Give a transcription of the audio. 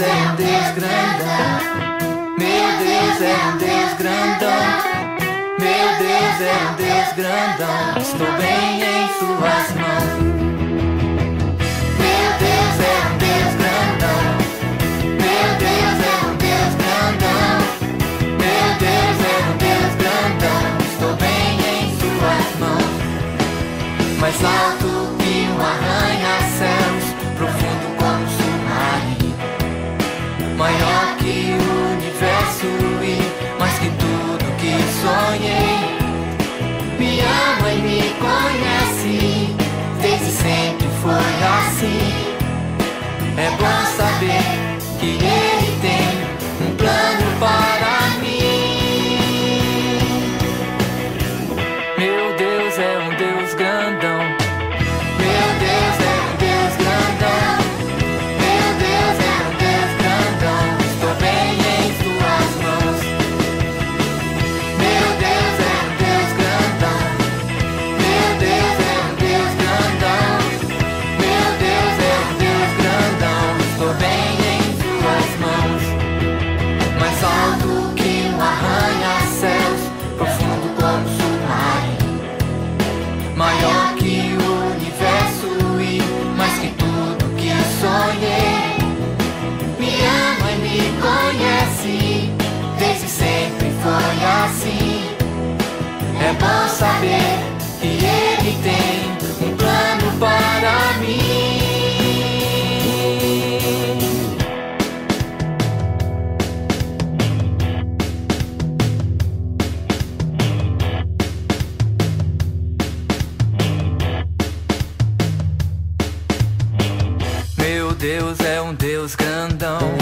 Deus é um Deus grandão. Meu Deus é um Deus grandão. Meu Deus é um Deus grandão. Estou bem em sonhei. Me ama e me conhece, desde sempre foi assim. É bom saber que ele Maior que o universo e mais que tudo que sonhei. Me ama e me conhece, desde sempre foi assim. É bom saber que ele tem um plano para mim. Deus é um Deus grandão.